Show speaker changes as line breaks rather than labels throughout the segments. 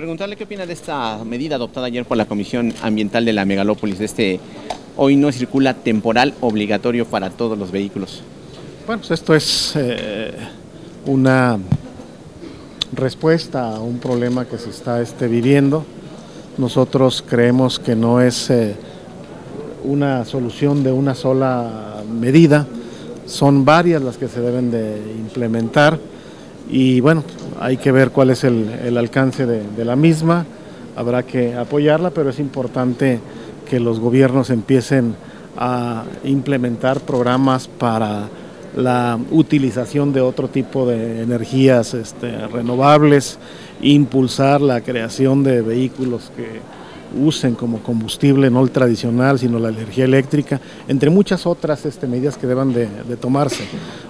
preguntarle qué opina de esta medida adoptada ayer por la Comisión Ambiental de la Megalópolis, de este hoy no circula temporal obligatorio para todos los vehículos.
Bueno, pues esto es eh, una respuesta a un problema que se está este, viviendo. Nosotros creemos que no es eh, una solución de una sola medida, son varias las que se deben de implementar y bueno, hay que ver cuál es el, alcance de, la misma, habrá que apoyarla, pero es importante que los gobiernos empiecen a implementar programas para la utilización de otro tipo de energías este, renovables, impulsar la creación de vehículos que usen como combustible no el tradicional, sino la energía eléctrica, entre muchas otras este, medidas que deban de, tomarse.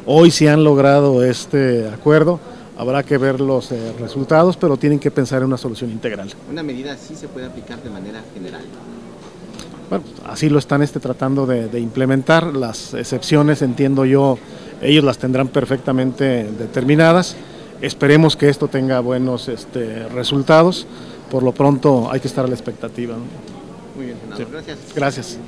Hoy se han logrado este acuerdo, habrá que ver los eh, resultados, pero tienen que pensar en una solución integral.
¿Una medida así se puede aplicar de manera general?
Bueno, así lo están este, tratando de, implementar. Las excepciones, entiendo yo, ellos las tendrán perfectamente determinadas. Esperemos que esto tenga buenos este, resultados. Por lo pronto hay que estar a la expectativa.
Muy bien, gracias.
Gracias.